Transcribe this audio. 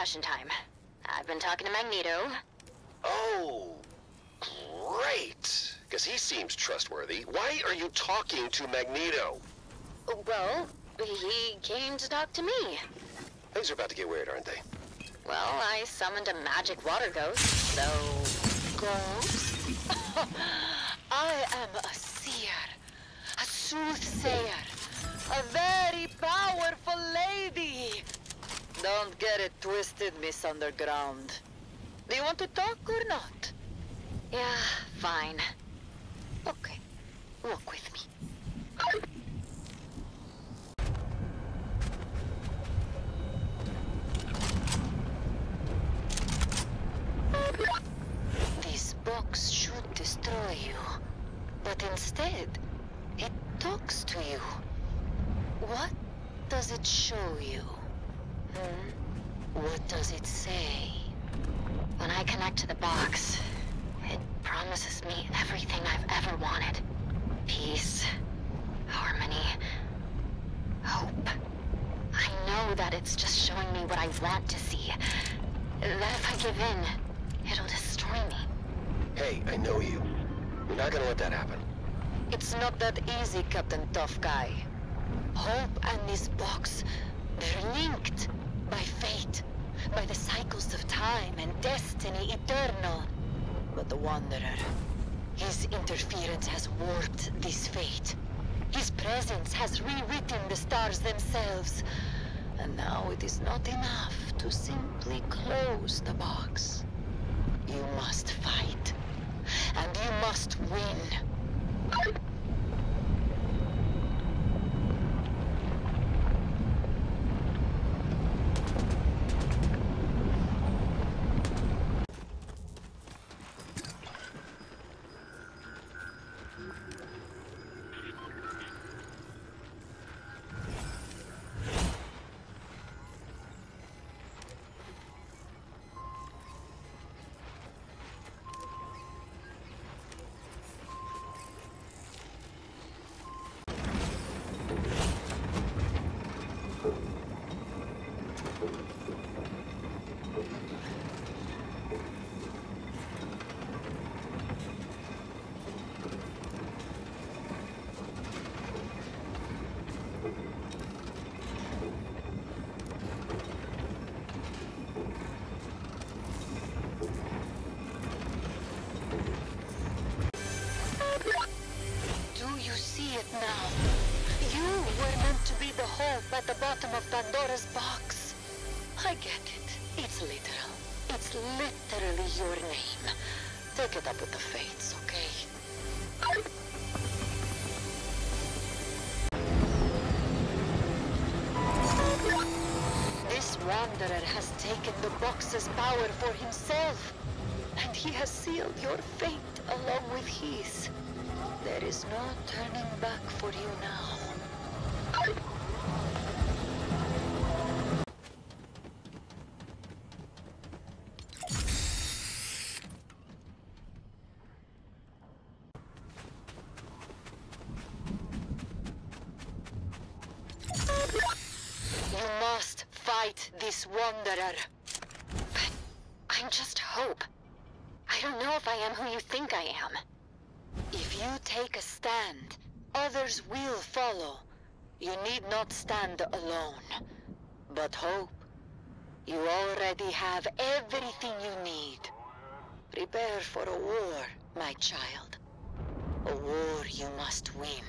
confession time. I've been talking to Magneto. Oh, great. Because he seems trustworthy. Why are you talking to Magneto? Well, he came to talk to me. Things are about to get weird, aren't they? Well, I summoned a magic water ghost, so... Ghost? Don't get it twisted, Miss Underground. Do you want to talk or not? Yeah, fine. Okay, walk with me. This box should destroy you, but instead, it talks to you. What does it show you? Hmm? What does it say? When I connect to the box, it promises me everything I've ever wanted. Peace, harmony, hope. I know that it's just showing me what I want to see. That if I give in, it'll destroy me. Hey, I know you. You're not gonna let that happen. It's not that easy, Captain Tough Guy. Hope and this box, they're linked by fate, by the cycles of time and destiny eternal. But the Wanderer, his interference has warped this fate. His presence has rewritten the stars themselves. And now it is not enough to simply close the box. You must fight. And you must win. Of Pandora's box. I get it. It's literal. It's literally your name. Take it up with the fates, okay? This wanderer has taken the box's power for himself. And he has sealed your fate along with his. There is no turning back for you now. Fight this wanderer. But I'm just hope. I don't know if I am who you think I am. If you take a stand, others will follow. You need not stand alone. But hope. You already have everything you need. Prepare for a war, my child. A war you must win.